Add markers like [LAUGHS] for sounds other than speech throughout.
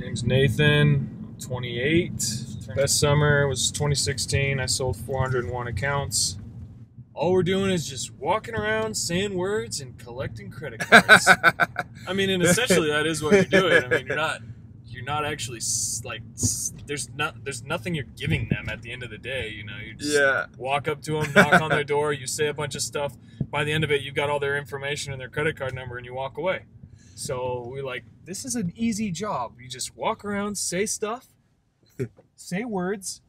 Name's Nathan. I'm 28. Best summer was 2016. I sold 401 accounts. All we're doing is just walking around, saying words, and collecting credit cards. [LAUGHS] I mean, and essentially that is what you're doing. I mean, you're not you're not actually like there's not there's nothing you're giving them at the end of the day. You know, you just yeah. walk up to them, knock on their door, you say a bunch of stuff. By the end of it, you've got all their information and their credit card number, and you walk away. So we're like, this is an easy job. You just walk around, say stuff, [LAUGHS] say words,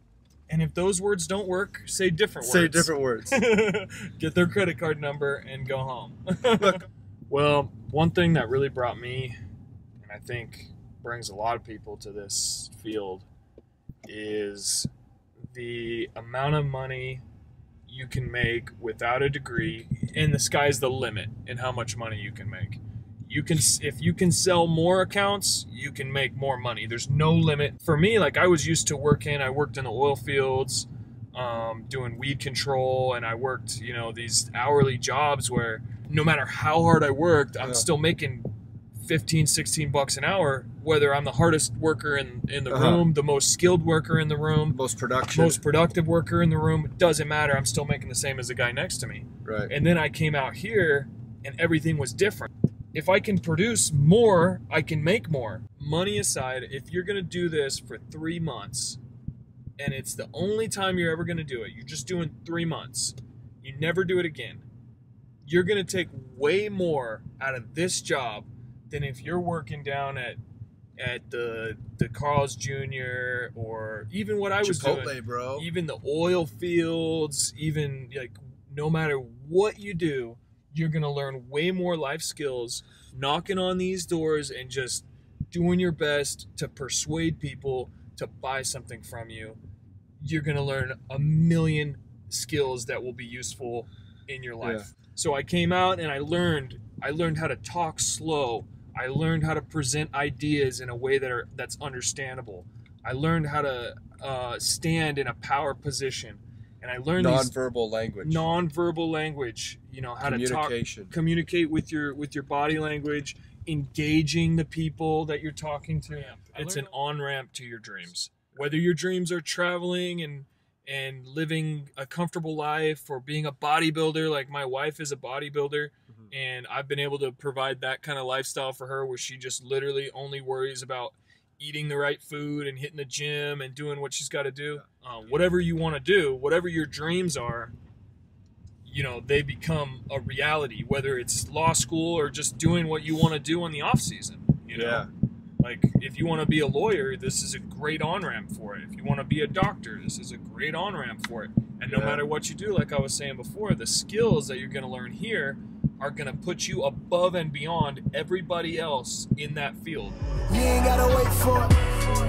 and if those words don't work, say different Say words. Say different words. [LAUGHS] Get their credit card number and go home. Look. [LAUGHS] well, one thing that really brought me, and I think brings a lot of people to this field, is the amount of money you can make without a degree, and the sky's the limit in how much money you can make. You can, if you can sell more accounts, you can make more money. There's no limit. For me, like I was used to working, I worked in the oil fields, um, doing weed control, and I worked, you know, these hourly jobs where no matter how hard I worked, I'm Yeah. still making 15, 16 bucks an hour, whether I'm the hardest worker in, in the Uh-huh. room, the most skilled worker in the room, Most production. most productive worker in the room. It doesn't matter. I'm still making the same as the guy next to me. right. And then I came out here and everything was different. If I can produce more, I can make more. Money aside, if you're going to do this for three months and it's the only time you're ever going to do it, you're just doing three months, you never do it again, you're going to take way more out of this job than if you're working down at at the the Carl's Jr. or even what I was Chipotle, doing bro. even the oil fields, even like no matter what you do, you're gonna learn way more life skills knocking on these doors and just doing your best to persuade people to buy something from you. You're gonna learn a million skills that will be useful in your life. So I came out and I learned I learned how to talk slow. I learned how to present ideas in a way that are that's understandable. I learned how to uh, stand in a power position, and I learned these Non-verbal language. non-verbal language. You know how to talk, communicate with your with your body language, engaging the people that you're talking to. It's an on ramp to your dreams. Whether your dreams are traveling and and living a comfortable life or being a bodybuilder, like my wife is a bodybuilder, Mhm. and I've been able to provide that kind of lifestyle for her where she just literally only worries about eating the right food and hitting the gym and doing what she's got to do. Uh, whatever you want to do, whatever your dreams are, you know, they become a reality, whether it's law school or just doing what you want to do in the off season. You know? Yeah. Like, if you want to be a lawyer, this is a great on ramp for it. If you want to be a doctor, this is a great on ramp for it. And no Yeah. matter what you do, like I was saying before, the skills that you're going to learn here are going to put you above and beyond everybody else in that field. You ain't gotta wait for it.